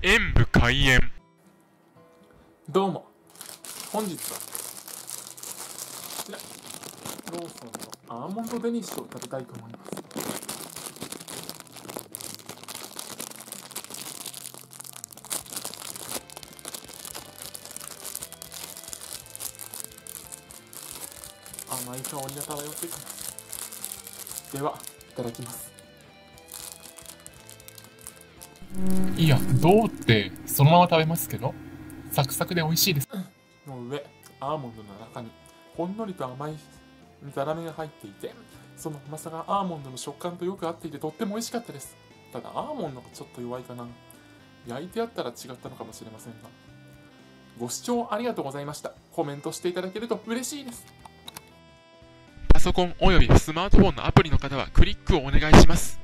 演武開演。どうも。本日はローソンのアーモンドデニッシュを食べたいと思います。甘い香りが漂ってきますではいただきます。いやどうってそのまま食べますけどサクサクで美味しいです。の上アーモンドの中にほんのりと甘いザラメが入っていてその甘さがアーモンドの食感とよく合っていてとっても美味しかったです。ただアーモンドがちょっと弱いかな。焼いてあったら違ったのかもしれませんが。ご視聴ありがとうございました。コメントしていただけると嬉しいです。パソコンおよびスマートフォンのアプリの方はクリックをお願いします